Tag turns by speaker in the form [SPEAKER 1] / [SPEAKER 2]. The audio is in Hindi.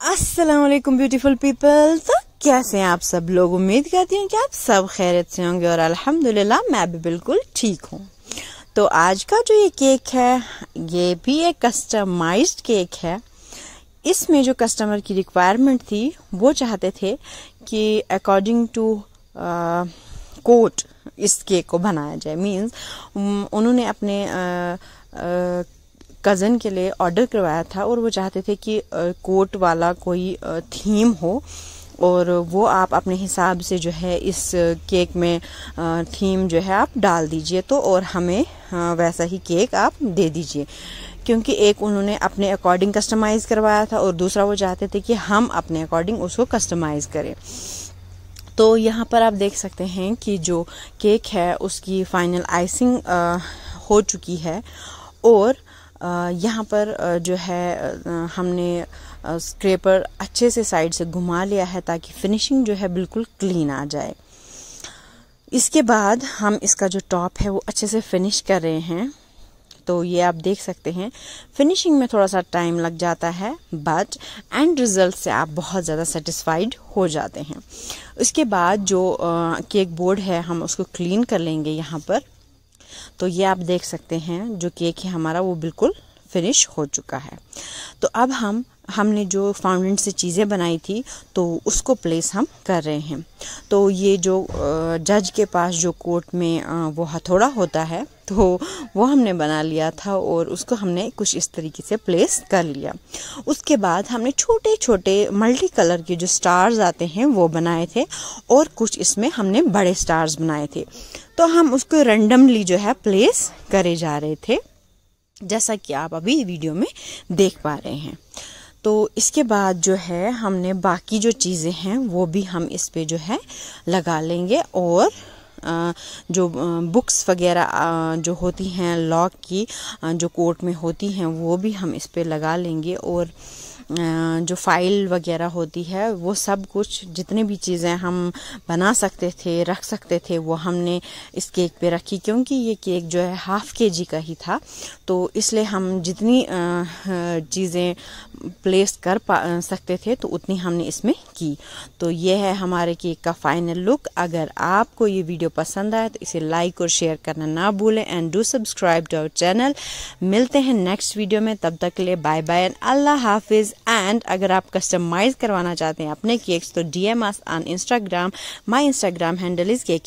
[SPEAKER 1] वालेकुम ब्यूटीफुल पीपल तो कैसे हैं आप सब लोग? उम्मीद करती हूँ कि आप सब खैरियत से होंगे और अल्हम्दुलिल्लाह मैं भी बिल्कुल ठीक हूँ। तो आज का जो ये केक है ये भी एक कस्टमाइज्ड केक है। इसमें जो कस्टमर की रिक्वायरमेंट थी वो चाहते थे कि अकॉर्डिंग टू कोट इस केक को बनाया जाए। मींस उन्होंने अपने आ, कज़न के लिए ऑर्डर करवाया था और वो चाहते थे कि कोट वाला कोई थीम हो और वो आप अपने हिसाब से जो है इस केक में थीम जो है आप डाल दीजिए तो और हमें वैसा ही केक आप दे दीजिए। क्योंकि एक उन्होंने अपने अकॉर्डिंग कस्टमाइज़ करवाया था और दूसरा वो चाहते थे कि हम अपने अकॉर्डिंग उसको कस्टमाइज़ करें। तो यहाँ पर आप देख सकते हैं कि जो केक है उसकी फाइनल आइसिंग हो चुकी है और यहाँ पर जो है हमने स्क्रेपर अच्छे से साइड से घुमा लिया है ताकि फिनिशिंग जो है बिल्कुल क्लीन आ जाए। इसके बाद हम इसका जो टॉप है वो अच्छे से फिनिश कर रहे हैं। तो ये आप देख सकते हैं फिनिशिंग में थोड़ा सा टाइम लग जाता है बट एंड रिज़ल्ट से आप बहुत ज़्यादा सेटिस्फाइड हो जाते हैं। उसके बाद जो केक बोर्ड है, हम उसको क्लीन कर लेंगे यहाँ पर। तो ये आप देख सकते हैं जो केक है हमारा, वो बिल्कुल फिनिश हो चुका है। तो अब हम, हमने जो फाउंडेंट से चीज़ें बनाई थी तो उसको प्लेस हम कर रहे हैं। तो ये जो जज के पास जो कोर्ट में वो हथौड़ा होता है तो वो हमने बना लिया था और उसको हमने कुछ इस तरीके से प्लेस कर लिया। उसके बाद हमने छोटे छोटे मल्टी कलर के जो स्टार्स आते हैं, वो बनाए थे और कुछ इसमें हमने बड़े स्टार्स बनाए थे। तो हम उसको रेंडमली जो है प्लेस करे जा रहे थे, जैसा कि आप अभी वीडियो में देख पा रहे हैं। तो इसके बाद जो है, हमने बाकी जो चीज़ें हैं, वो भी हम इस पे जो है लगा लेंगे और जो बुक्स वगैरह जो होती हैं लॉक की जो कोर्ट में होती हैं, वो भी हम इस पे लगा लेंगे और जो फ़ाइल वगैरह होती है, वो सब कुछ जितने भी चीज़ें हम बना सकते थे, रख सकते थे, वो हमने इस केक पे रखी, क्योंकि ये केक जो है हाफ़ के जी का ही था। तो इसलिए हम जितनी चीज़ें प्लेस कर पा सकते थे तो उतनी हमने इसमें की। तो ये है हमारे केक का फाइनल लुक। अगर आपको ये वीडियो पसंद आए तो इसे लाइक और शेयर करना ना भूलें, and do subscribe to our channel. मिलते हैं नेक्स्ट वीडियो में, तब तक के लिए बाय बाय, एंड अल्लाह हाफिज़। एंड अगर आप कस्टमाइज करवाना चाहते हैं अपने केक्स तो D M on Instagram my Instagram handle is cake